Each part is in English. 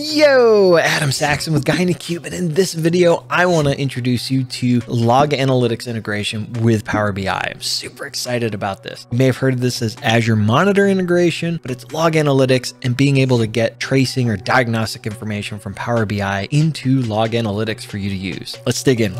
Yo, Adam Saxton with Guy and in this video, I want to introduce you to log analytics integration with Power BI. I'm super excited about this. You may have heard of this as Azure Monitor integration, but it's log analytics and being able to get tracing or diagnostic information from Power BI into log analytics for you to use. Let's dig in.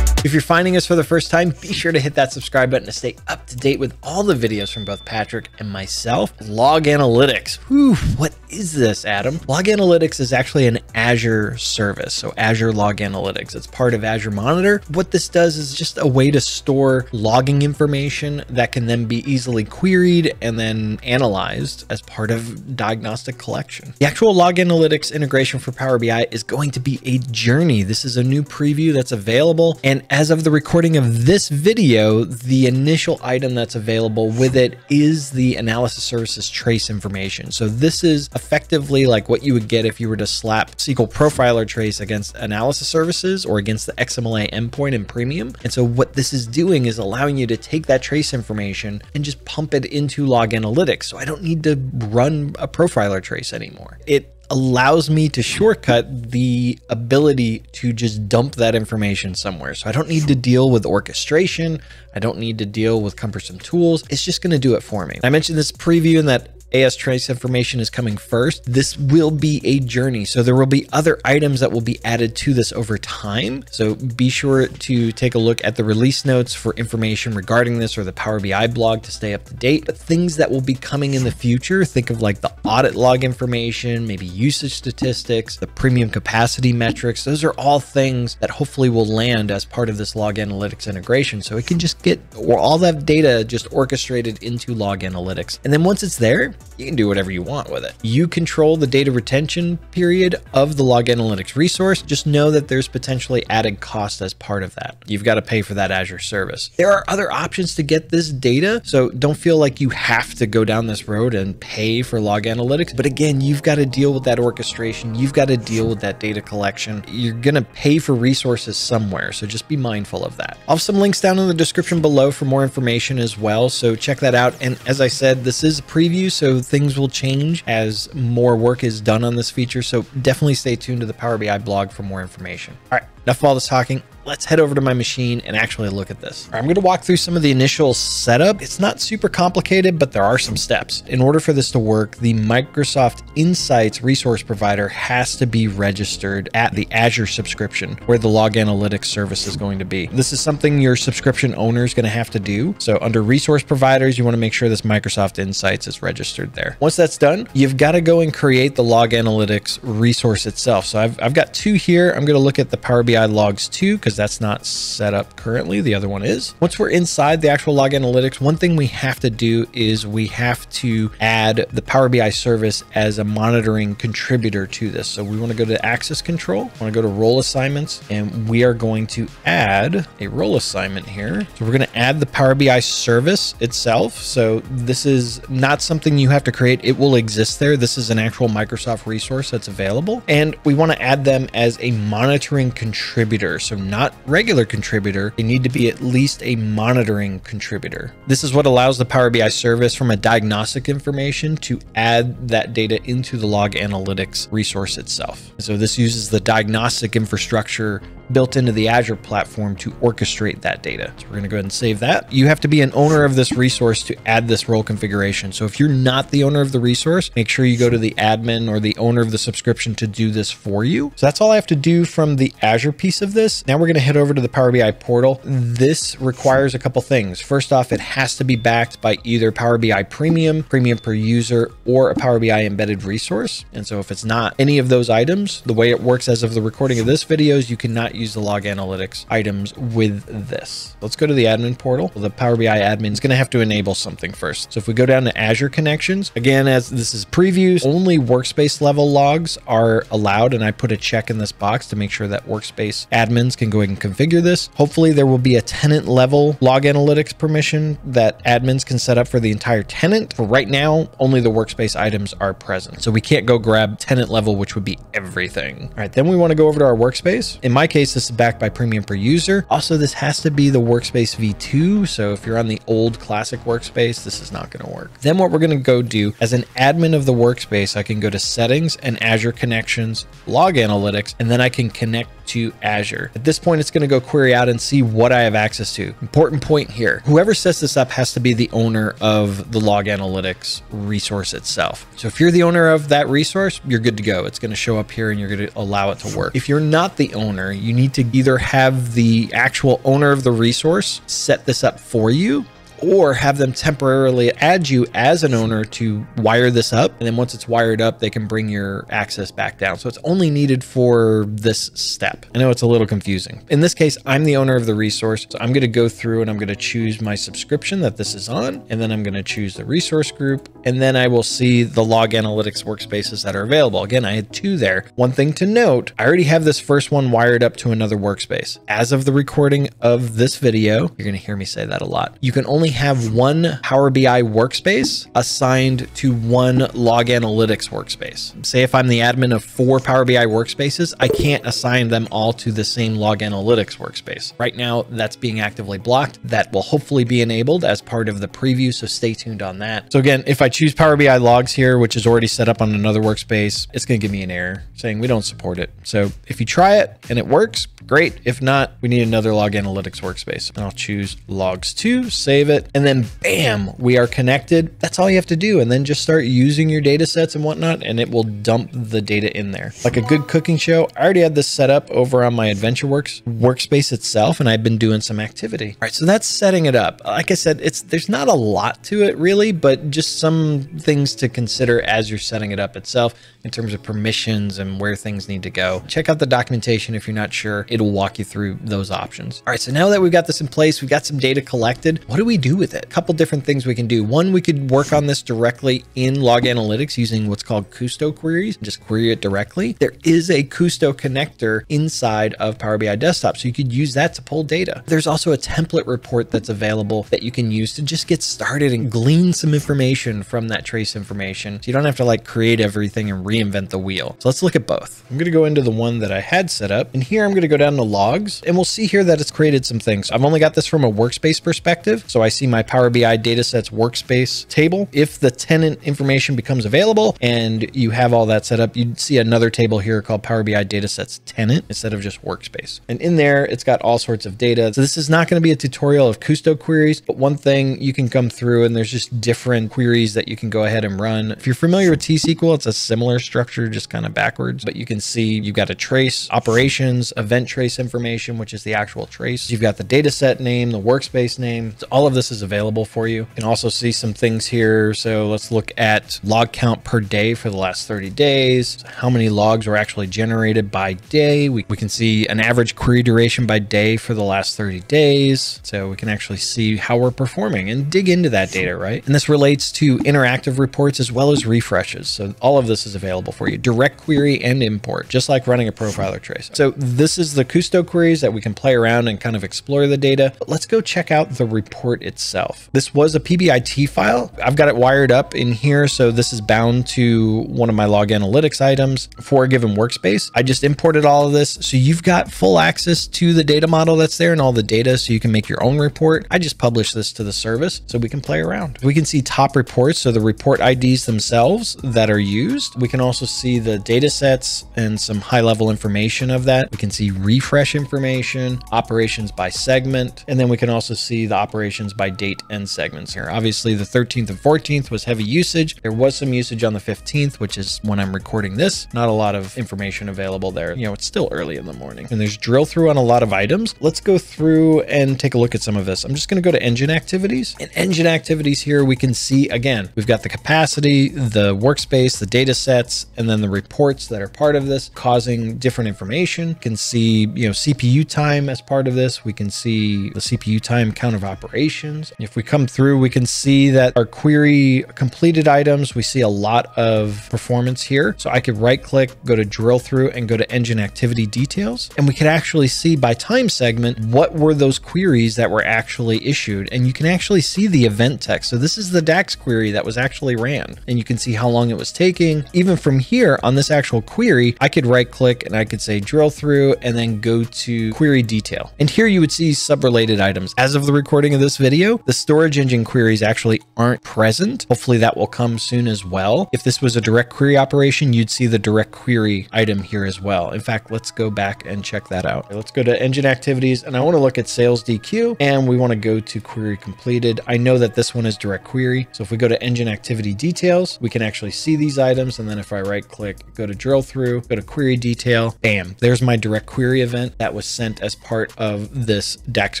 If you're finding us for the first time, be sure to hit that subscribe button to stay up to date with all the videos from both Patrick and myself. Log Analytics. Whew, what is this, Adam? Log Analytics is actually an Azure service, so Azure Log Analytics. It's part of Azure Monitor. What this does is just a way to store logging information that can then be easily queried and then analyzed as part of diagnostic collection. The actual Log Analytics integration for Power BI is going to be a journey. This is a new preview that's available and as of the recording of this video, the initial item that's available with it is the analysis services trace information. So this is effectively like what you would get if you were to slap SQL profiler trace against analysis services or against the XMLA endpoint in premium. And so what this is doing is allowing you to take that trace information and just pump it into log analytics. So I don't need to run a profiler trace anymore. It allows me to shortcut the ability to just dump that information somewhere. So I don't need to deal with orchestration. I don't need to deal with cumbersome tools. It's just going to do it for me. I mentioned this preview in that AS trace information is coming first. This will be a journey. So there will be other items that will be added to this over time. So be sure to take a look at the release notes for information regarding this or the Power BI blog to stay up to date. But things that will be coming in the future, think of like the audit log information, maybe usage statistics, the premium capacity metrics. Those are all things that hopefully will land as part of this log analytics integration. So it can just get all that data just orchestrated into log analytics. And then once it's there, you can do whatever you want with it. You control the data retention period of the log analytics resource. Just know that there's potentially added cost as part of that. You've got to pay for that Azure service. There are other options to get this data. So don't feel like you have to go down this road and pay for log analytics. But again, you've got to deal with that orchestration. You've got to deal with that data collection. You're going to pay for resources somewhere. So just be mindful of that. I'll have some links down in the description below for more information as well. So check that out. And as I said, this is a preview. So so things will change as more work is done on this feature. So definitely stay tuned to the Power BI blog for more information. All right, enough of all this talking let's head over to my machine and actually look at this. I'm going to walk through some of the initial setup. It's not super complicated, but there are some steps. In order for this to work, the Microsoft Insights resource provider has to be registered at the Azure subscription where the log analytics service is going to be. This is something your subscription owner is going to have to do. So under resource providers, you want to make sure this Microsoft Insights is registered there. Once that's done, you've got to go and create the log analytics resource itself. So I've, I've got two here. I'm going to look at the Power BI logs two because that's not set up currently. The other one is. Once we're inside the actual log analytics, one thing we have to do is we have to add the Power BI service as a monitoring contributor to this. So we want to go to access control, want to go to role assignments, and we are going to add a role assignment here. So we're going to add the Power BI service itself. So this is not something you have to create. It will exist there. This is an actual Microsoft resource that's available. And we want to add them as a monitoring contributor. So not not regular contributor, they need to be at least a monitoring contributor. This is what allows the Power BI service from a diagnostic information to add that data into the log analytics resource itself. So this uses the diagnostic infrastructure built into the Azure platform to orchestrate that data. So we're going to go ahead and save that. You have to be an owner of this resource to add this role configuration. So if you're not the owner of the resource, make sure you go to the admin or the owner of the subscription to do this for you. So that's all I have to do from the Azure piece of this. Now we're going to head over to the Power BI portal. This requires a couple things. First off, it has to be backed by either Power BI Premium, Premium per user, or a Power BI embedded resource. And so if it's not any of those items, the way it works as of the recording of this video is you cannot use the log analytics items with this. Let's go to the admin portal. The Power BI admin is going to have to enable something first. So if we go down to Azure connections, again, as this is previews, only workspace level logs are allowed. And I put a check in this box to make sure that workspace admins can go go ahead and configure this. Hopefully there will be a tenant level log analytics permission that admins can set up for the entire tenant. For right now, only the workspace items are present. So we can't go grab tenant level, which would be everything. All right, then we want to go over to our workspace. In my case, this is backed by premium per user. Also, this has to be the workspace v2. So if you're on the old classic workspace, this is not going to work. Then what we're going to go do as an admin of the workspace, I can go to settings and Azure connections, log analytics, and then I can connect to Azure. At this point, it's going to go query out and see what I have access to. Important point here. Whoever sets this up has to be the owner of the log analytics resource itself. So if you're the owner of that resource, you're good to go. It's going to show up here and you're going to allow it to work. If you're not the owner, you need to either have the actual owner of the resource set this up for you or have them temporarily add you as an owner to wire this up. And then once it's wired up, they can bring your access back down. So it's only needed for this step. I know it's a little confusing. In this case, I'm the owner of the resource. So I'm going to go through and I'm going to choose my subscription that this is on. And then I'm going to choose the resource group. And then I will see the log analytics workspaces that are available. Again, I had two there. One thing to note, I already have this first one wired up to another workspace. As of the recording of this video, you're going to hear me say that a lot. You can only only have one Power BI workspace assigned to one log analytics workspace. Say if I'm the admin of four Power BI workspaces, I can't assign them all to the same log analytics workspace. Right now, that's being actively blocked. That will hopefully be enabled as part of the preview, so stay tuned on that. So again, if I choose Power BI logs here, which is already set up on another workspace, it's going to give me an error saying we don't support it. So if you try it and it works, great. If not, we need another log analytics workspace. And I'll choose logs 2, save it it, and then bam, we are connected. That's all you have to do. And then just start using your data sets and whatnot, and it will dump the data in there. Like a good cooking show, I already had this set up over on my AdventureWorks workspace itself, and I've been doing some activity. All right, so that's setting it up. Like I said, it's there's not a lot to it really, but just some things to consider as you're setting it up itself in terms of permissions and where things need to go. Check out the documentation if you're not sure. It'll walk you through those options. All right, so now that we've got this in place, we've got some data collected. What do we do? Do with it. A couple different things we can do. One, we could work on this directly in Log Analytics using what's called Kusto queries, just query it directly. There is a Kusto connector inside of Power BI Desktop, so you could use that to pull data. There's also a template report that's available that you can use to just get started and glean some information from that trace information. So you don't have to like create everything and reinvent the wheel. So let's look at both. I'm going to go into the one that I had set up and here I'm going to go down to logs and we'll see here that it's created some things. I've only got this from a workspace perspective. So I see my Power BI datasets workspace table. If the tenant information becomes available and you have all that set up, you'd see another table here called Power BI datasets tenant instead of just workspace. And in there, it's got all sorts of data. So this is not going to be a tutorial of Kusto queries, but one thing you can come through and there's just different queries that you can go ahead and run. If you're familiar with T-SQL, it's a similar structure, just kind of backwards, but you can see you've got a trace operations, event trace information, which is the actual trace. You've got the dataset name, the workspace name. So all of this is available for you. You can also see some things here. So let's look at log count per day for the last 30 days, how many logs were actually generated by day. We, we can see an average query duration by day for the last 30 days. So we can actually see how we're performing and dig into that data, right? And this relates to interactive reports as well as refreshes. So all of this is available for you. Direct query and import, just like running a profiler trace. So this is the Kusto queries that we can play around and kind of explore the data. But let's go check out the report itself itself. This was a PBIT file. I've got it wired up in here. So this is bound to one of my log analytics items for a given workspace. I just imported all of this. So you've got full access to the data model that's there and all the data so you can make your own report. I just published this to the service so we can play around. We can see top reports. So the report IDs themselves that are used. We can also see the data sets and some high level information of that. We can see refresh information, operations by segment, and then we can also see the operations by date and segments here. Obviously, the 13th and 14th was heavy usage. There was some usage on the 15th, which is when I'm recording this. Not a lot of information available there. You know, it's still early in the morning. And there's drill through on a lot of items. Let's go through and take a look at some of this. I'm just going to go to engine activities. In engine activities here, we can see, again, we've got the capacity, the workspace, the data sets, and then the reports that are part of this causing different information. We can see, you know, CPU time as part of this. We can see the CPU time count of operation If we come through, we can see that our query completed items, we see a lot of performance here. So I could right click, go to drill through and go to engine activity details. And we could actually see by time segment, what were those queries that were actually issued. And you can actually see the event text. So this is the DAX query that was actually ran and you can see how long it was taking. Even from here on this actual query, I could right click and I could say drill through and then go to query detail. And here you would see sub-related items. As of the recording of this video, the storage engine queries actually aren't present. Hopefully that will come soon as well. If this was a direct query operation, you'd see the direct query item here as well. In fact, let's go back and check that out. Let's go to engine activities and I want to look at sales DQ and we want to go to query completed. I know that this one is direct query. So if we go to engine activity details, we can actually see these items. And then if I right click, go to drill through, go to query detail, bam, there's my direct query event that was sent as part of this DAX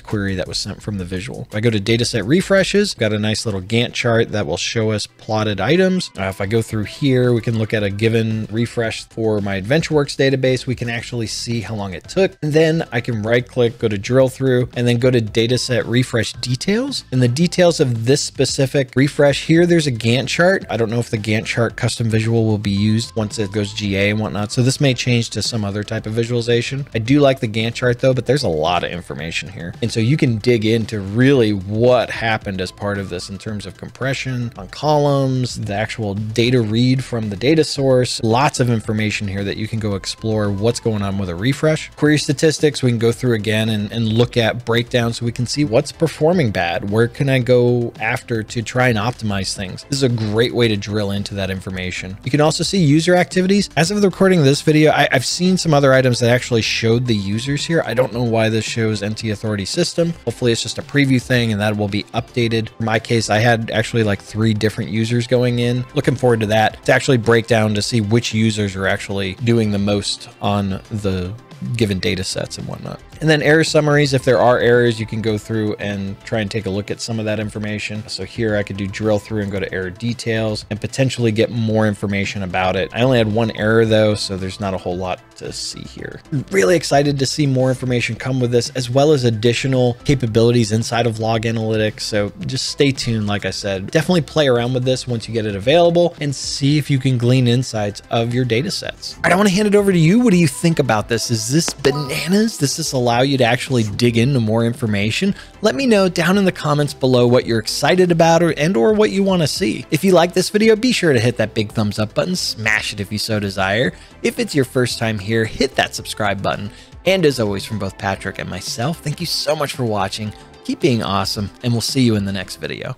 query that was sent from the visual. If I go to dataset refreshes, got a nice little Gantt chart that will show us plotted items. Uh, if I go through here, we can look at a given refresh for my AdventureWorks database. We can actually see how long it took. And then I can right click, go to drill through, and then go to dataset refresh details. And the details of this specific refresh here, there's a Gantt chart. I don't know if the Gantt chart custom visual will be used once it goes GA and whatnot. So this may change to some other type of visualization. I do like the Gantt chart though, but there's a lot of information here. And so you can dig into really what happened as part of this in terms of compression on columns, the actual data read from the data source, lots of information here that you can go explore what's going on with a refresh. Query statistics, we can go through again and, and look at breakdowns so we can see what's performing bad. Where can I go after to try and optimize things? This is a great way to drill into that information. You can also see user activities. As of the recording of this video, I, have seen some other items that actually showed the users here. I don't know why this shows NT Authority system. Hopefully it's just a preview thing and that will be updated. In my case, I had actually like three different users going in. Looking forward to that to actually break down to see which users are actually doing the most on the given data sets and whatnot. And then error summaries, if there are errors, you can go through and try and take a look at some of that information. So here I could do drill through and go to error details and potentially get more information about it. I only had one error though, so there's not a whole lot to see here. Really excited to see more information come with this, as well as additional capabilities inside of log analytics. So just stay tuned. Like I said, definitely play around with this once you get it available and see if you can glean insights of your data sets. All right, I want to hand it over to you. What do you think about this? Is this bananas? Does this allow you to actually dig into more information? Let me know down in the comments below what you're excited about or, and or what you want to see. If you like this video, be sure to hit that big thumbs up button, smash it if you so desire. If it's your first time here, hit that subscribe button. And as always, from both Patrick and myself, thank you so much for watching. Keep being awesome, and we'll see you in the next video.